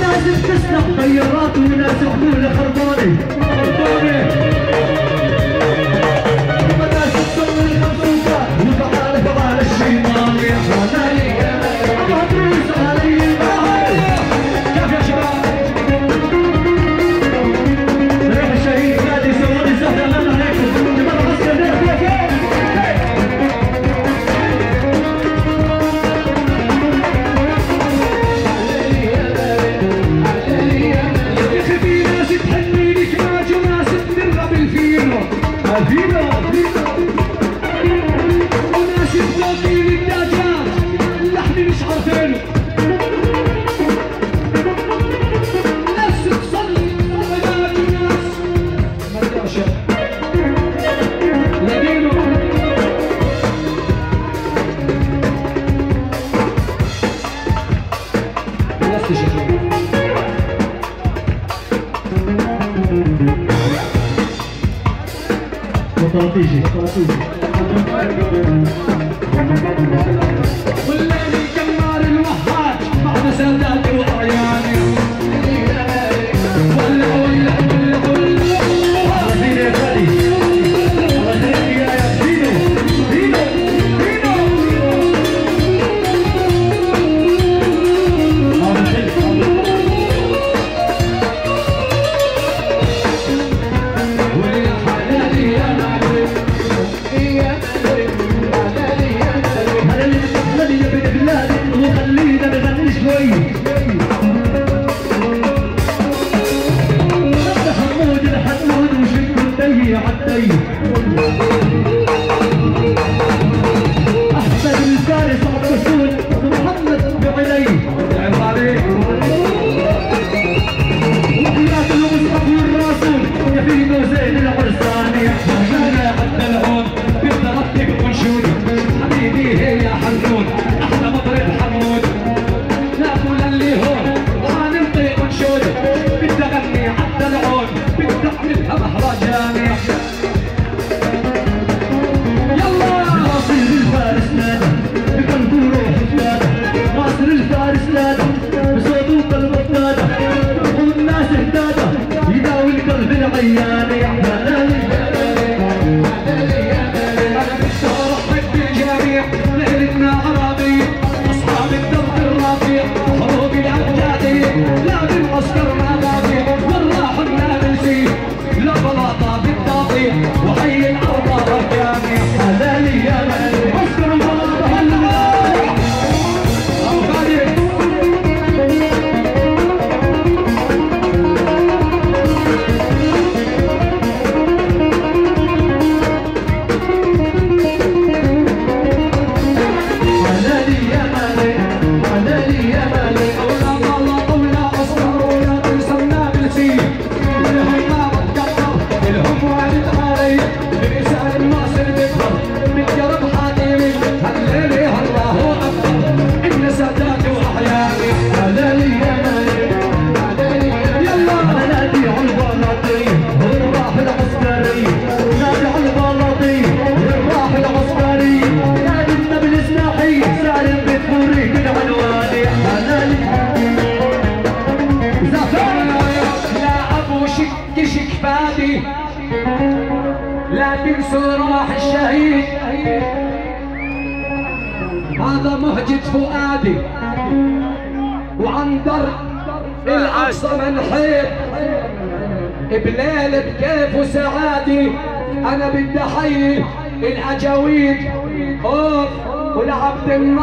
لازم تسلق طيارات ونازف نور خرباني Vou falar. Hãy subscribe à, đi kênh Ghiền Mì Gõ Để không bỏ lỡ những video hấp dẫn لا تنسوا روح الشهيد. هذا مهجة فؤادي. وعن درب الأقصى منحيت بليل بكيف وسعادي. أنا بدي أحيي الأجاويد. أوف ولعبد النار